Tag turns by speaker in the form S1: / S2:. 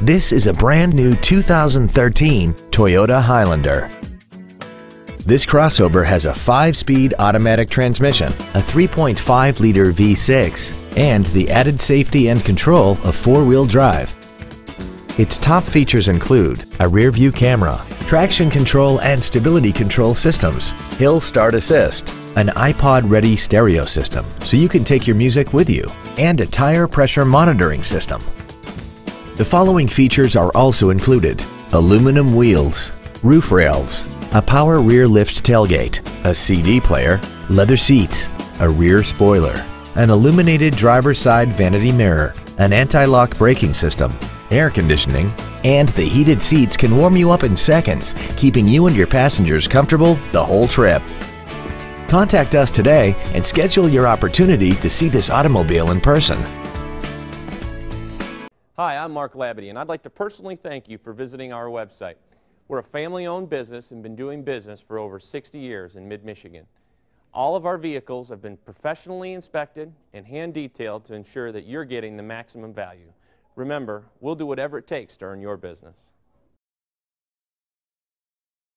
S1: This is a brand new 2013 Toyota Highlander. This crossover has a 5-speed automatic transmission, a 3.5-liter V6, and the added safety and control of four-wheel drive. Its top features include a rear-view camera, traction control and stability control systems, hill start assist, an iPod-ready stereo system so you can take your music with you, and a tire pressure monitoring system. The following features are also included. Aluminum wheels, roof rails, a power rear lift tailgate, a CD player, leather seats, a rear spoiler, an illuminated driver's side vanity mirror, an anti-lock braking system, air conditioning, and the heated seats can warm you up in seconds, keeping you and your passengers comfortable the whole trip. Contact us today and schedule your opportunity to see this automobile in person.
S2: Hi, I'm Mark Labadie, and I'd like to personally thank you for visiting our website. We're a family-owned business and been doing business for over 60 years in mid-Michigan. All of our vehicles have been professionally inspected and hand-detailed to ensure that you're getting the maximum value. Remember, we'll do whatever it takes to earn your business.